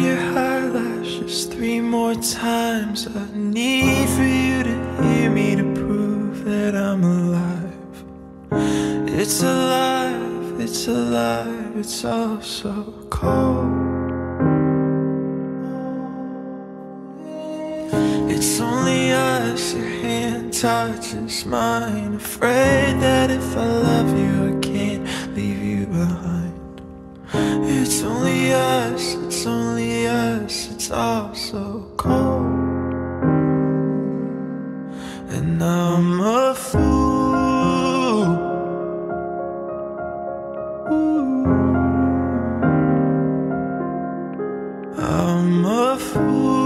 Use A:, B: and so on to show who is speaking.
A: your eyelashes three more times. I need for you to hear me to prove that I'm alive. It's alive, it's alive, it's all so cold. It's only us, your hand touches mine. Afraid that if I love you, it's all so cold. And I'm a fool. Ooh. I'm a fool.